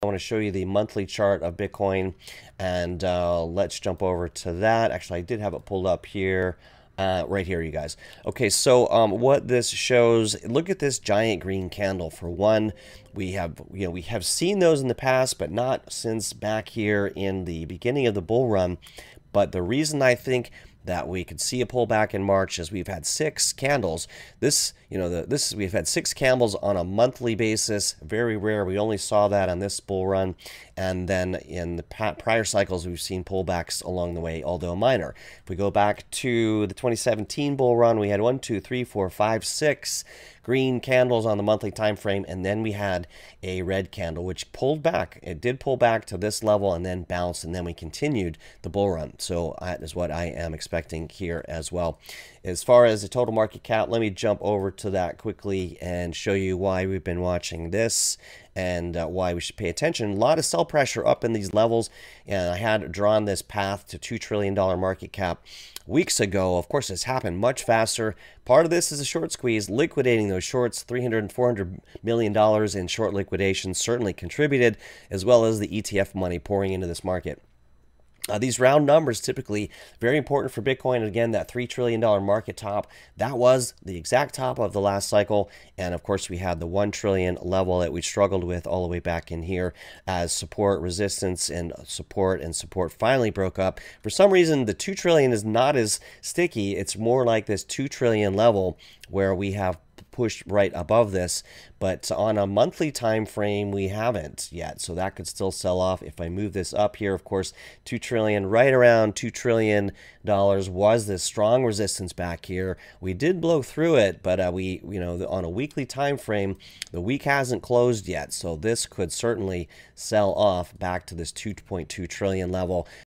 I want to show you the monthly chart of Bitcoin and uh, let's jump over to that. Actually, I did have it pulled up here. Uh, right here, you guys. Okay, so um, what this shows, look at this giant green candle. For one, we have you know we have seen those in the past, but not since back here in the beginning of the bull run. But the reason I think that we could see a pullback in March as we've had six candles. This, you know, the, this we've had six candles on a monthly basis. Very rare. We only saw that on this bull run, and then in the prior cycles we've seen pullbacks along the way, although minor. If we go back to the 2017 bull run, we had one, two, three, four, five, six green candles on the monthly time frame, and then we had a red candle which pulled back. It did pull back to this level and then bounced, and then we continued the bull run. So uh, that is what I am expecting here as well. As far as the total market cap, let me jump over to that quickly and show you why we've been watching this and uh, why we should pay attention. A lot of sell pressure up in these levels, and I had drawn this path to $2 trillion market cap weeks ago. Of course, it's happened much faster. Part of this is a short squeeze, liquidating those shorts, 300 and 400 million dollars in short liquidation certainly contributed, as well as the ETF money pouring into this market. Uh, these round numbers typically very important for Bitcoin. Again, that $3 trillion market top, that was the exact top of the last cycle. And of course, we had the 1 trillion level that we struggled with all the way back in here as support, resistance, and support and support finally broke up. For some reason, the 2 trillion is not as sticky. It's more like this 2 trillion level where we have pushed right above this but on a monthly time frame we haven't yet. So that could still sell off. If i move this up here of course 2 trillion right around 2 trillion dollars was this strong resistance back here. We did blow through it but uh, we you know on a weekly time frame the week hasn't closed yet. So this could certainly sell off back to this 2.2 trillion level